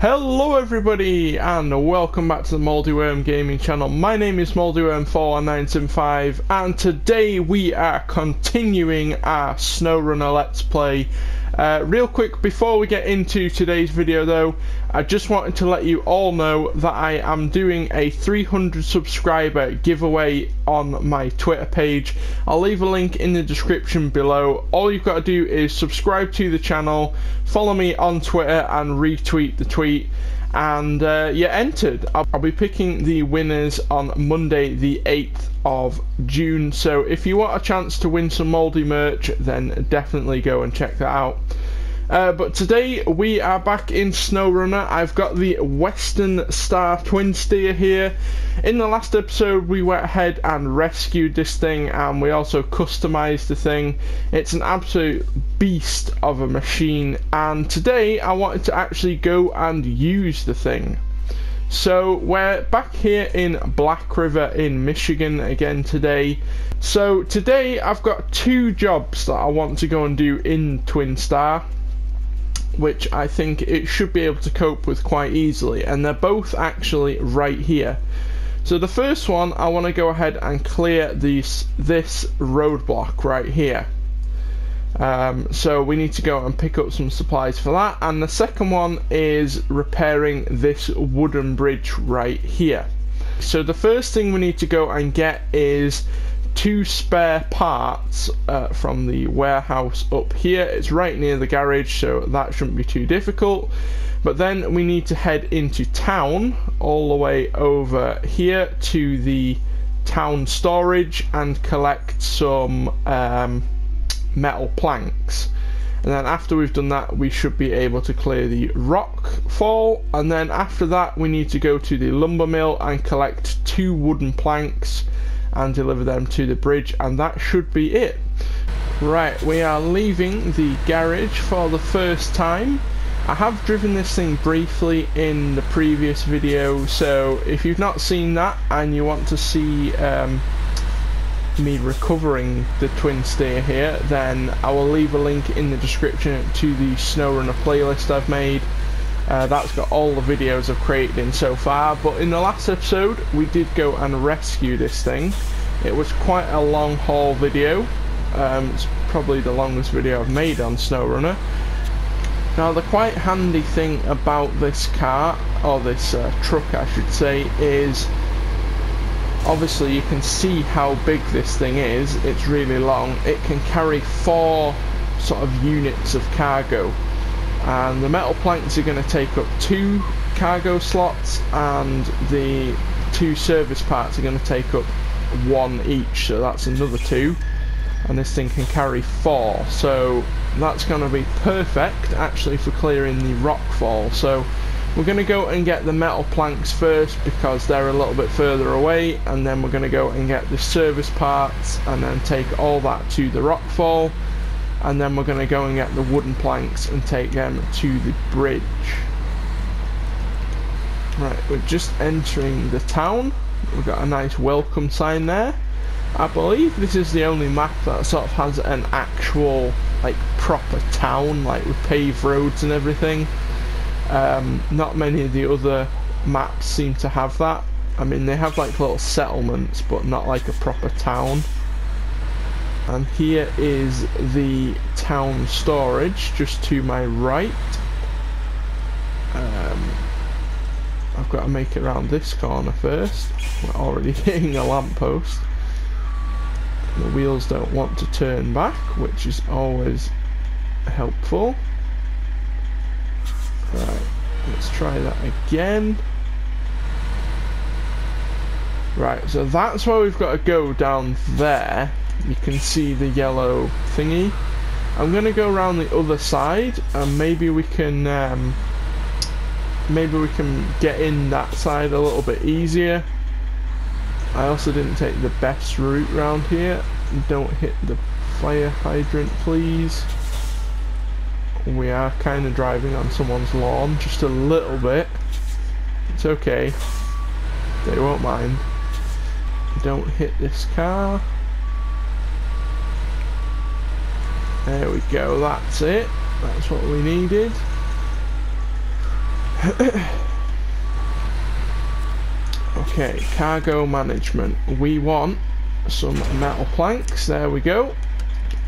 Hello everybody and welcome back to the Moldyworm Gaming channel. My name is Moldyworm41975 and today we are continuing our SnowRunner Let's Play. Uh, real quick before we get into today's video though, I just wanted to let you all know that I am doing a 300 subscriber giveaway on my Twitter page. I'll leave a link in the description below. All you've got to do is subscribe to the channel, follow me on Twitter and retweet the tweet and uh, you're entered. I'll, I'll, be picking the winners on Monday, the 8th of June. So if you want a chance to win some moldy merch, then definitely go and check that out. Uh, but today we are back in SnowRunner. I've got the Western Star Twin Steer here. In the last episode we went ahead and rescued this thing and we also customized the thing. It's an absolute beast of a machine and today I wanted to actually go and use the thing. So we're back here in Black River in Michigan again today. So today I've got two jobs that I want to go and do in Twin Star which I think it should be able to cope with quite easily, and they're both actually right here. So the first one, I want to go ahead and clear these, this roadblock right here. Um, so we need to go and pick up some supplies for that. And the second one is repairing this wooden bridge right here. So the first thing we need to go and get is two spare parts uh, from the warehouse up here. It's right near the garage, so that shouldn't be too difficult. But then we need to head into town, all the way over here to the town storage and collect some um, metal planks. And then after we've done that, we should be able to clear the rock fall. And then after that, we need to go to the lumber mill and collect two wooden planks and deliver them to the bridge and that should be it. Right, we are leaving the garage for the first time. I have driven this thing briefly in the previous video, so if you've not seen that and you want to see um, me recovering the twin steer here, then I will leave a link in the description to the SnowRunner playlist I've made. Uh, that's got all the videos I've created in so far, but in the last episode we did go and rescue this thing. It was quite a long haul video. Um, it's probably the longest video I've made on SnowRunner. Now the quite handy thing about this car, or this uh, truck I should say, is obviously you can see how big this thing is, it's really long. It can carry four sort of units of cargo and the metal planks are going to take up two cargo slots and the two service parts are going to take up one each. So that's another two. And this thing can carry four. So that's going to be perfect actually for clearing the rock fall. So we're going to go and get the metal planks first because they're a little bit further away. And then we're going to go and get the service parts and then take all that to the rock fall and then we're going to go and get the wooden planks and take them to the bridge. Right, we're just entering the town. We've got a nice welcome sign there. I believe this is the only map that sort of has an actual, like, proper town, like with paved roads and everything. Um, not many of the other maps seem to have that. I mean, they have like little settlements, but not like a proper town and here is the town storage just to my right. Um, I've got to make it around this corner first. We're already hitting a lamppost. The wheels don't want to turn back which is always helpful. Right let's try that again. Right so that's where we've got to go down there you can see the yellow thingy. I'm gonna go around the other side and maybe we can um, maybe we can get in that side a little bit easier. I also didn't take the best route round here. Don't hit the fire hydrant please. We are kind of driving on someone's lawn just a little bit. It's okay. They won't mind. Don't hit this car. There we go, that's it. That's what we needed. okay, cargo management. We want some metal planks. There we go.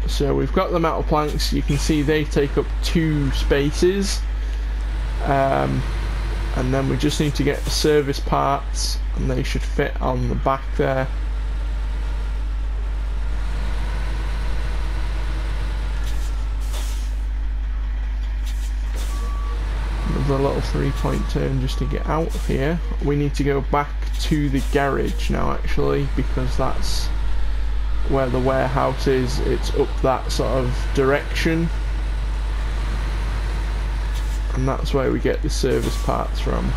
So we've got the metal planks. You can see they take up two spaces. Um, and then we just need to get the service parts and they should fit on the back there. Another little three point turn just to get out of here. We need to go back to the garage now actually because that's where the warehouse is. It's up that sort of direction and that's where we get the service parts from.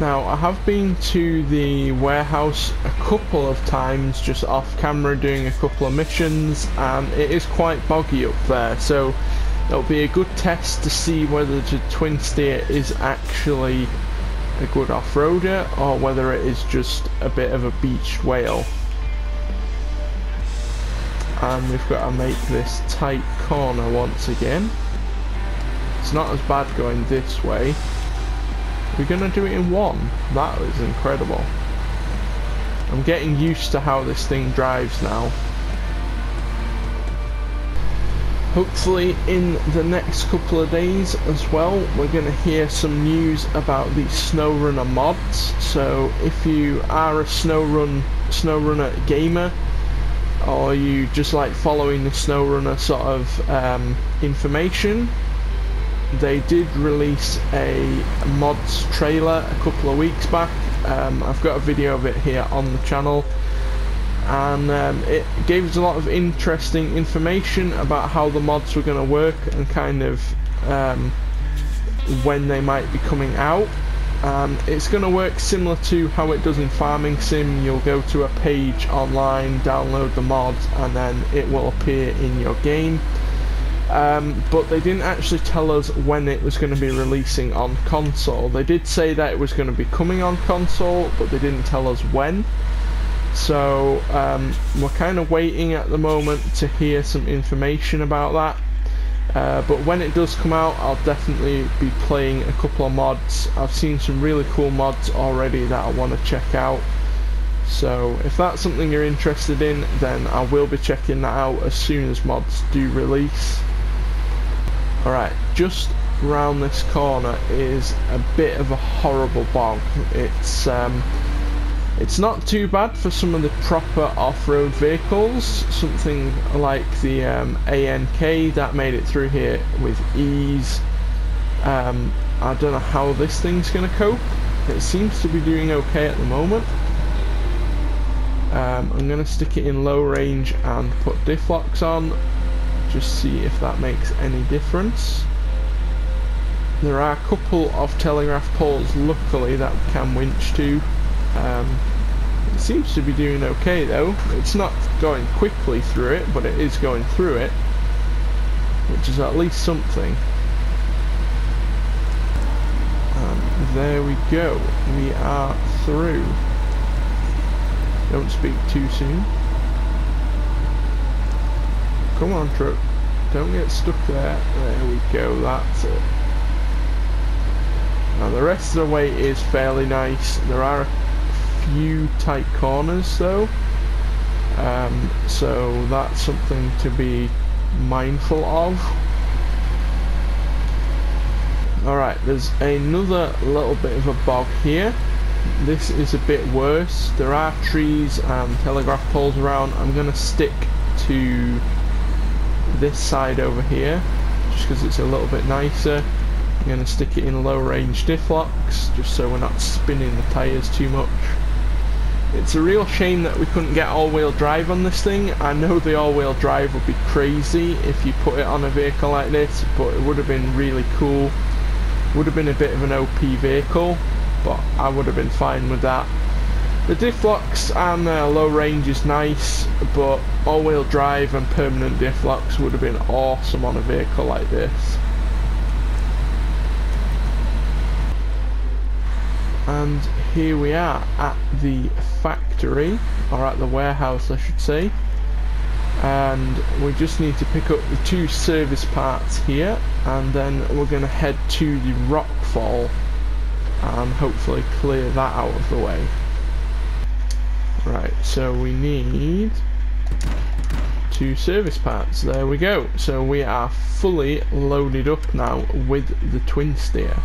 Now I have been to the warehouse a couple of times just off camera doing a couple of missions and it is quite boggy up there so it'll be a good test to see whether the Twin Steer is actually a good off-roader or whether it is just a bit of a beached whale. And we've got to make this tight corner once again. It's not as bad going this way. We're gonna do it in one. That is incredible. I'm getting used to how this thing drives now hopefully in the next couple of days as well we're going to hear some news about the SnowRunner mods so if you are a SnowRun SnowRunner gamer or you just like following the SnowRunner sort of um, information, they did release a mods trailer a couple of weeks back. Um, I've got a video of it here on the channel and um, it gave us a lot of interesting information about how the mods were going to work and kind of um, when they might be coming out and it's going to work similar to how it does in Farming Sim. You'll go to a page online, download the mods, and then it will appear in your game. Um, but they didn't actually tell us when it was going to be releasing on console. They did say that it was going to be coming on console, but they didn't tell us when. So um, we're kind of waiting at the moment to hear some information about that. Uh, but when it does come out I'll definitely be playing a couple of mods. I've seen some really cool mods already that I want to check out. So if that's something you're interested in then I will be checking that out as soon as mods do release. Alright just round this corner is a bit of a horrible bog. It's um, it's not too bad for some of the proper off-road vehicles, something like the um, ANK that made it through here with ease. Um, I don't know how this thing's going to cope. It seems to be doing okay at the moment. Um, I'm going to stick it in low range and put diff locks on, just see if that makes any difference. There are a couple of telegraph poles luckily that we can winch to. Um, it seems to be doing okay though. It's not going quickly through it, but it is going through it, which is at least something. And there we go. We are through. Don't speak too soon. Come on, truck. Don't get stuck there. There we go. That's it. Now the rest of the way is fairly nice. There are few tight corners though. Um, so that's something to be mindful of. Alright, there's another little bit of a bog here. This is a bit worse. There are trees and telegraph poles around. I'm going to stick to this side over here just because it's a little bit nicer. I'm going to stick it in low range diff locks just so we're not spinning the tyres too much. It's a real shame that we couldn't get all-wheel drive on this thing. I know the all-wheel drive would be crazy if you put it on a vehicle like this, but it would have been really cool. Would have been a bit of an OP vehicle, but I would have been fine with that. The diff locks and uh, low range is nice, but all-wheel drive and permanent diff locks would have been awesome on a vehicle like this. And here we are at the factory or at the warehouse I should say and we just need to pick up the two service parts here and then we're going to head to the rockfall and hopefully clear that out of the way. Right, so we need two service parts. There we go. So we are fully loaded up now with the twin steer.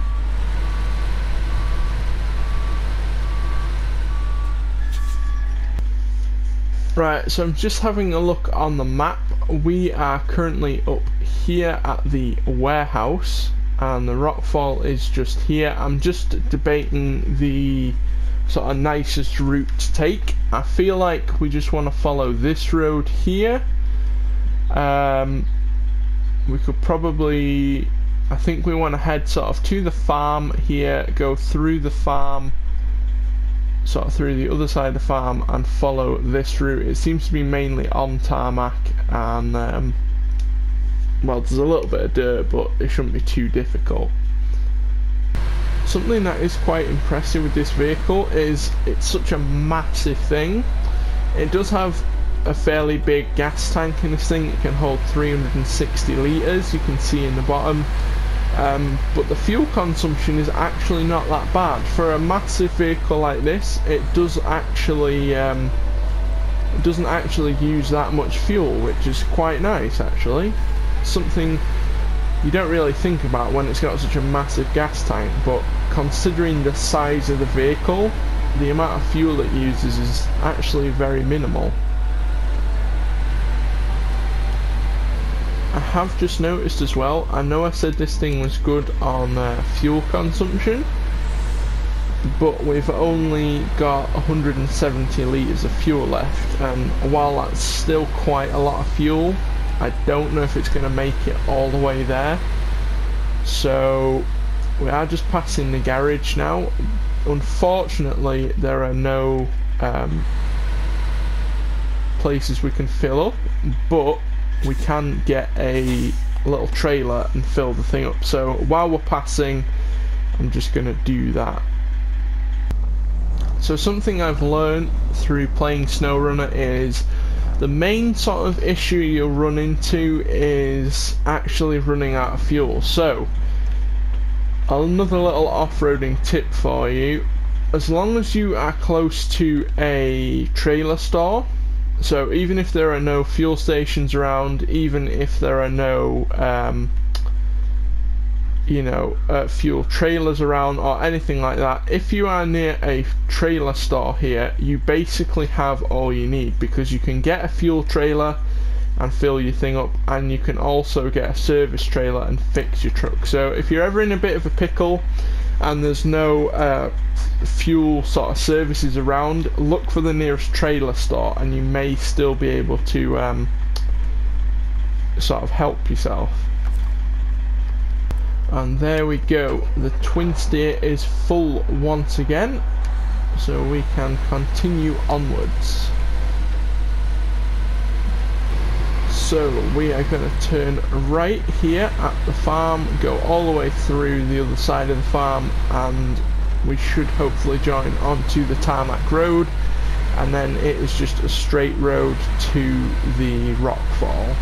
Right, so I'm just having a look on the map. We are currently up here at the warehouse and the rockfall is just here. I'm just debating the sort of nicest route to take. I feel like we just want to follow this road here. Um, we could probably, I think we want to head sort of to the farm here, go through the farm, sort of through the other side of the farm and follow this route. It seems to be mainly on tarmac and um, well there's a little bit of dirt but it shouldn't be too difficult. Something that is quite impressive with this vehicle is it's such a massive thing. It does have a fairly big gas tank in this thing. It can hold 360 litres, you can see in the bottom. Um, but the fuel consumption is actually not that bad. For a massive vehicle like this, it does actually um, it doesn't actually use that much fuel, which is quite nice actually. Something you don't really think about when it's got such a massive gas tank, but considering the size of the vehicle, the amount of fuel it uses is actually very minimal. I have just noticed as well, I know I said this thing was good on uh, fuel consumption, but we've only got 170 litres of fuel left, and while that's still quite a lot of fuel, I don't know if it's going to make it all the way there. So we are just passing the garage now. Unfortunately, there are no um, places we can fill up, but we can get a little trailer and fill the thing up. So while we're passing, I'm just going to do that. So something I've learned through playing SnowRunner is the main sort of issue you'll run into is actually running out of fuel. So another little off-roading tip for you as long as you are close to a trailer store so even if there are no fuel stations around even if there are no um, you know uh, fuel trailers around or anything like that if you are near a trailer store here you basically have all you need because you can get a fuel trailer and fill your thing up and you can also get a service trailer and fix your truck. So if you're ever in a bit of a pickle and there's no uh, fuel sort of services around look for the nearest trailer store and you may still be able to um, sort of help yourself. And there we go. The twin steer is full once again so we can continue onwards So we are going to turn right here at the farm, go all the way through the other side of the farm and we should hopefully join onto the tarmac road and then it is just a straight road to the rockfall.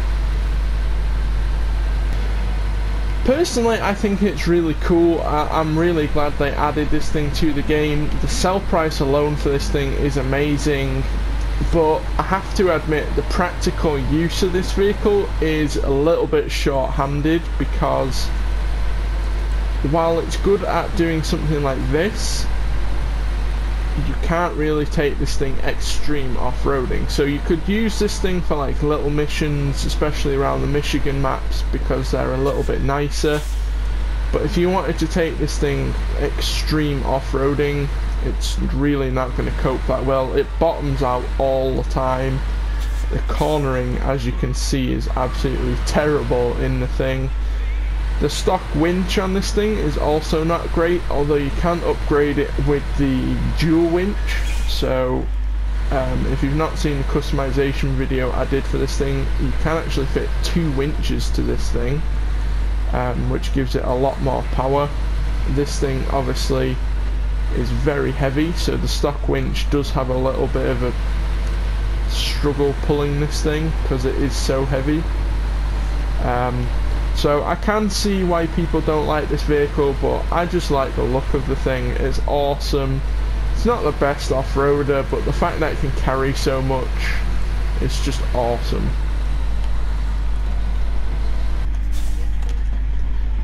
Personally, I think it's really cool. I am really glad they added this thing to the game. The sell price alone for this thing is amazing but I have to admit the practical use of this vehicle is a little bit short-handed because while it's good at doing something like this you can't really take this thing extreme off-roading. So you could use this thing for like little missions especially around the Michigan maps because they're a little bit nicer. But if you wanted to take this thing extreme off-roading it's really not going to cope that well. It bottoms out all the time. The cornering, as you can see, is absolutely terrible in the thing. The stock winch on this thing is also not great, although you can upgrade it with the dual winch. So, um, if you've not seen the customization video I did for this thing, you can actually fit two winches to this thing, um, which gives it a lot more power. This thing, obviously, is very heavy so the stock winch does have a little bit of a struggle pulling this thing because it is so heavy. Um, so I can see why people don't like this vehicle, but I just like the look of the thing. It's awesome. It's not the best off-roader, but the fact that it can carry so much is just awesome.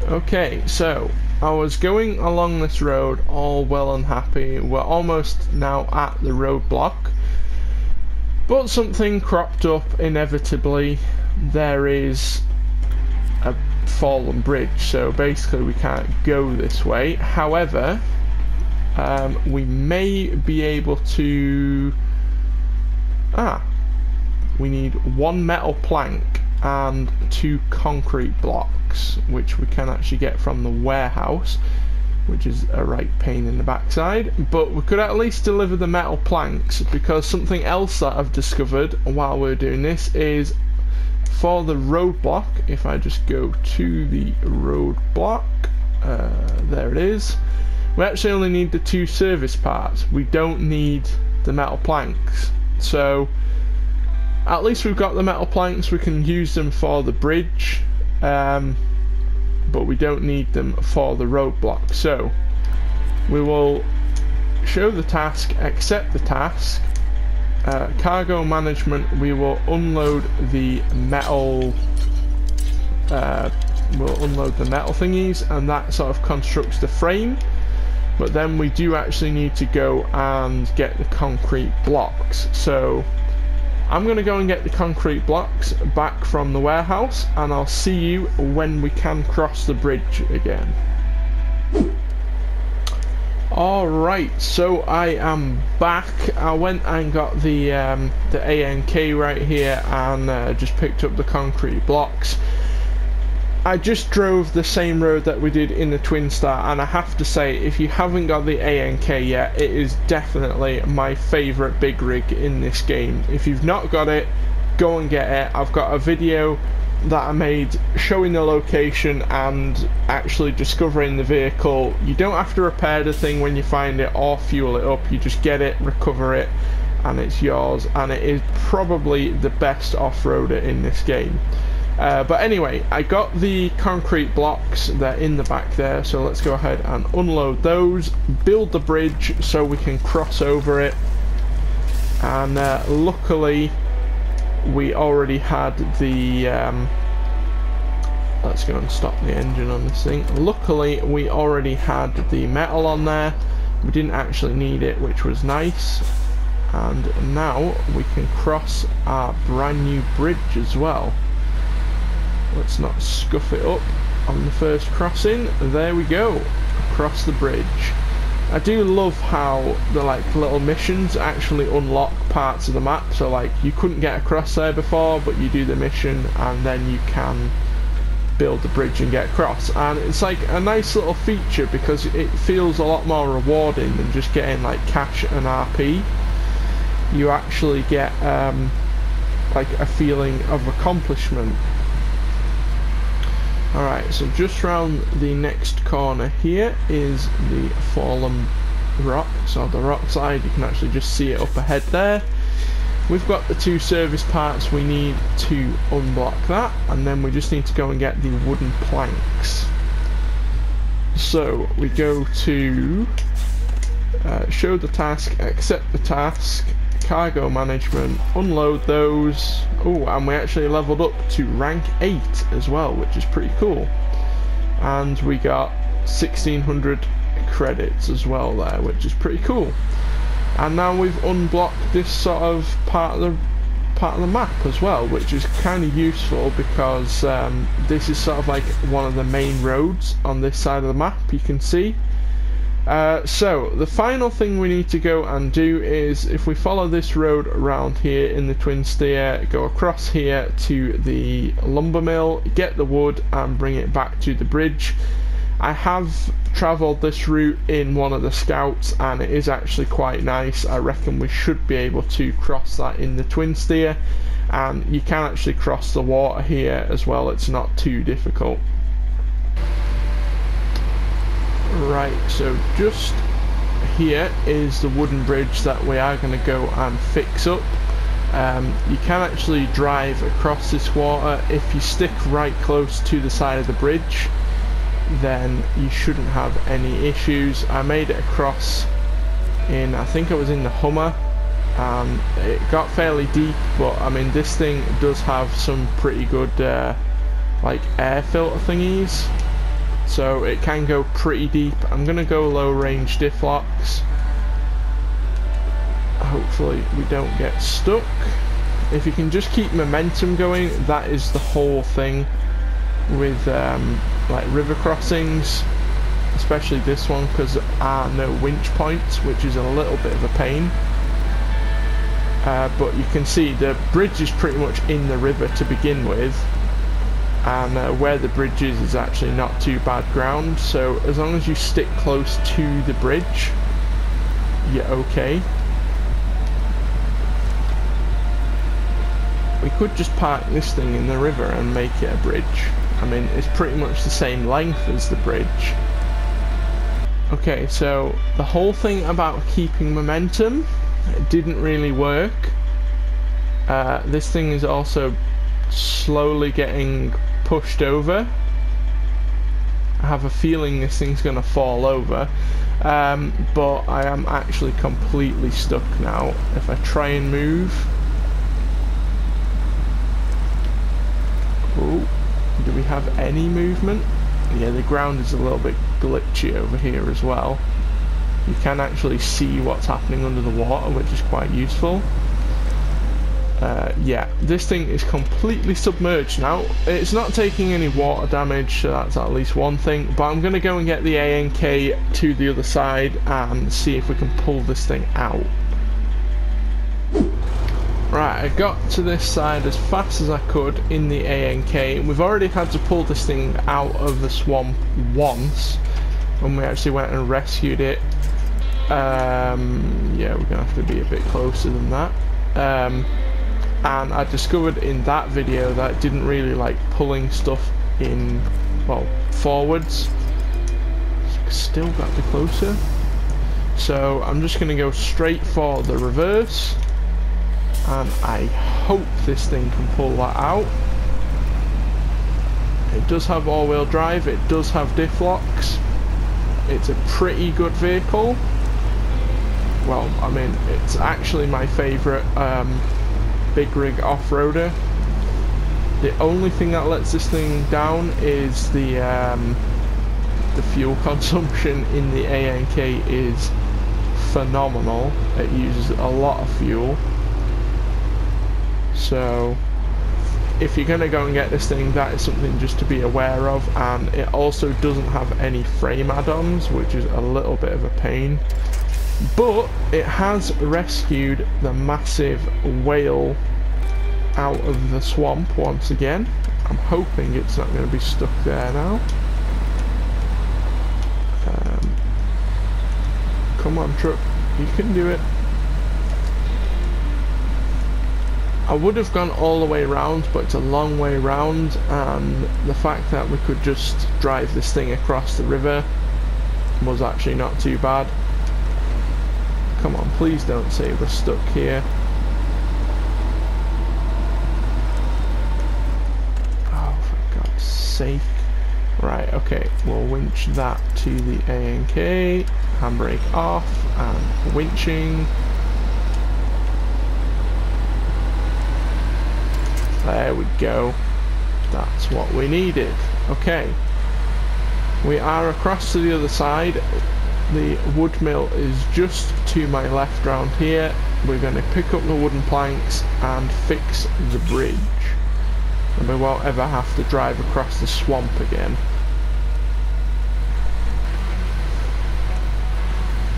Okay, so I was going along this road all well and happy. We're almost now at the roadblock. But something cropped up inevitably. There is a fallen bridge, so basically we can't go this way. However, um, we may be able to... Ah, we need one metal plank and two concrete blocks, which we can actually get from the warehouse, which is a right pain in the backside. But we could at least deliver the metal planks, because something else that I've discovered while we're doing this is for the roadblock, if I just go to the roadblock, uh, there it is, we actually only need the two service parts. We don't need the metal planks. So, at least we've got the metal planks, we can use them for the bridge, um, but we don't need them for the roadblock. So, we will show the task, accept the task, uh, cargo management, we will unload the metal. Uh, we'll unload the metal thingies, and that sort of constructs the frame. But then we do actually need to go and get the concrete blocks. So I'm going to go and get the concrete blocks back from the warehouse, and I'll see you when we can cross the bridge again. Alright, so I am back. I went and got the um, the ANK right here and uh, just picked up the concrete blocks. I just drove the same road that we did in the Twin Star and I have to say if you haven't got the ANK yet it is definitely my favourite big rig in this game. If you've not got it, go and get it. I've got a video that I made showing the location and actually discovering the vehicle. You don't have to repair the thing when you find it or fuel it up, you just get it, recover it, and it's yours. And it is probably the best off-roader in this game. Uh, but anyway, I got the concrete blocks, they're in the back there, so let's go ahead and unload those, build the bridge so we can cross over it, and uh, luckily we already had the um, let's go and stop the engine on this thing. Luckily we already had the metal on there. We didn't actually need it which was nice. And now we can cross our brand new bridge as well let's not scuff it up on the first crossing there we go across the bridge I do love how the like little missions actually unlock parts of the map. So like you couldn't get across there before, but you do the mission and then you can build the bridge and get across. And it's like a nice little feature because it feels a lot more rewarding than just getting like cash and RP. You actually get um, like a feeling of accomplishment Alright, so just round the next corner here is the fallen rock. So the rock side, you can actually just see it up ahead there. We've got the two service parts we need to unblock that, and then we just need to go and get the wooden planks. So we go to uh, show the task, accept the task, cargo management, unload those. Oh, and we actually leveled up to rank 8 as well, which is pretty cool. And we got 1600 credits as well there, which is pretty cool. And now we've unblocked this sort of part of the part of the map as well, which is kind of useful because um, this is sort of like one of the main roads on this side of the map. You can see uh, so, the final thing we need to go and do is, if we follow this road around here in the Twin Steer, go across here to the lumber mill, get the wood and bring it back to the bridge. I have travelled this route in one of the scouts and it is actually quite nice. I reckon we should be able to cross that in the Twin Steer and you can actually cross the water here as well, it's not too difficult. Right, so just here is the wooden bridge that we are going to go and fix up. Um, you can actually drive across this water if you stick right close to the side of the bridge then you shouldn't have any issues. I made it across in, I think it was in the Hummer. Um, it got fairly deep, but I mean this thing does have some pretty good uh, like air filter thingies, so it can go pretty deep. I'm gonna go low range diff locks. Hopefully we don't get stuck. If you can just keep momentum going, that is the whole thing with um, like river crossings especially this one because there are no winch points which is a little bit of a pain uh, but you can see the bridge is pretty much in the river to begin with and uh, where the bridge is is actually not too bad ground so as long as you stick close to the bridge you're okay we could just park this thing in the river and make it a bridge I mean, it's pretty much the same length as the bridge. Okay, so the whole thing about keeping momentum didn't really work. Uh, this thing is also slowly getting pushed over. I have a feeling this thing's going to fall over. Um, but I am actually completely stuck now. If I try and move... Oh do we have any movement? Yeah, the ground is a little bit glitchy over here as well. You can actually see what's happening under the water, which is quite useful. Uh, yeah, this thing is completely submerged now. It's not taking any water damage, so that's at least one thing. But I'm going to go and get the ANK to the other side and see if we can pull this thing out. Right, I got to this side as fast as I could in the ANK. We've already had to pull this thing out of the swamp once when we actually went and rescued it. Um, yeah, we're going to have to be a bit closer than that. Um, and I discovered in that video that it didn't really like pulling stuff in, well, forwards. Still got the closer. So I'm just going to go straight for the reverse and I hope this thing can pull that out. It does have all-wheel drive, it does have diff locks. It's a pretty good vehicle. Well, I mean, it's actually my favourite um, big rig off-roader. The only thing that lets this thing down is the um, the fuel consumption in the ANK is phenomenal. It uses a lot of fuel. So if you're going to go and get this thing, that is something just to be aware of. And it also doesn't have any frame add-ons, which is a little bit of a pain. But it has rescued the massive whale out of the swamp once again. I'm hoping it's not going to be stuck there now. Um, come on, truck. You can do it. I would have gone all the way around, but it's a long way around, and the fact that we could just drive this thing across the river was actually not too bad. Come on, please don't say we're stuck here. Oh, for God's sake. Right, okay, we'll winch that to the ANK, handbrake off, and winching. There we go. That's what we needed. Okay. We are across to the other side. The wood mill is just to my left round here. We're going to pick up the wooden planks and fix the bridge. And we won't ever have to drive across the swamp again.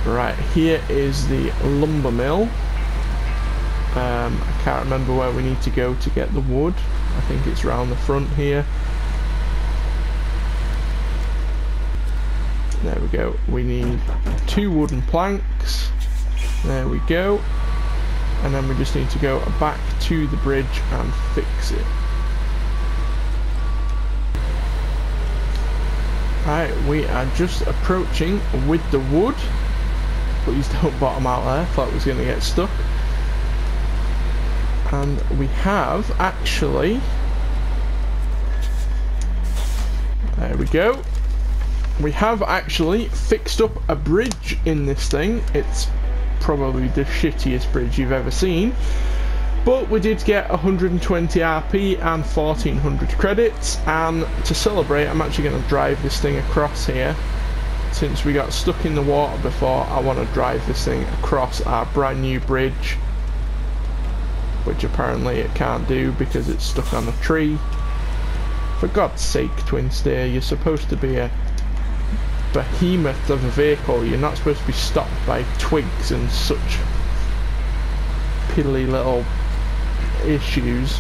Right, here is the lumber mill. Um, I can't remember where we need to go to get the wood. I think it's round the front here. There we go. We need two wooden planks. There we go. And then we just need to go back to the bridge and fix it. Right, we are just approaching with the wood. Please don't bottom out there, thought it was going to get stuck and we have actually there we go we have actually fixed up a bridge in this thing. It's probably the shittiest bridge you've ever seen. But we did get 120 RP and 1400 credits. And to celebrate I'm actually going to drive this thing across here. Since we got stuck in the water before I want to drive this thing across our brand new bridge. Which apparently it can't do because it's stuck on a tree. For God's sake twin steer you're supposed to be a behemoth of a vehicle you're not supposed to be stopped by twigs and such piddly little issues.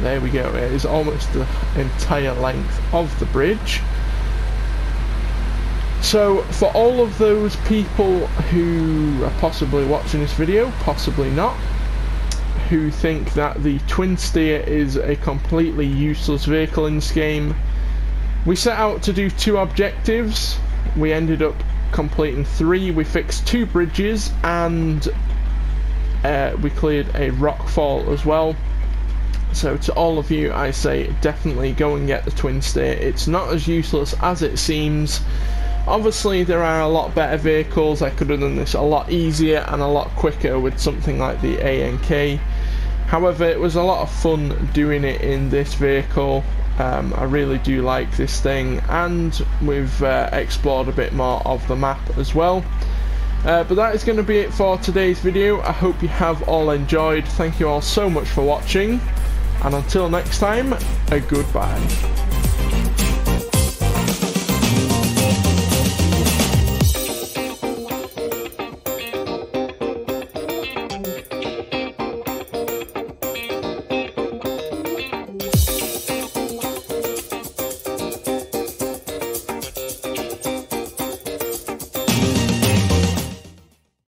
There we go it is almost the entire length of the bridge. So for all of those people who are possibly watching this video possibly not who think that the twin steer is a completely useless vehicle in this game we set out to do two objectives we ended up completing three we fixed two bridges and uh, we cleared a rock fall as well. So to all of you, I say definitely go and get the Twin Steer. It's not as useless as it seems. Obviously, there are a lot better vehicles. I could have done this a lot easier and a lot quicker with something like the ANK. However, it was a lot of fun doing it in this vehicle. Um, I really do like this thing, and we've uh, explored a bit more of the map as well. Uh, but that is going to be it for today's video. I hope you have all enjoyed. Thank you all so much for watching. And until next time, a goodbye.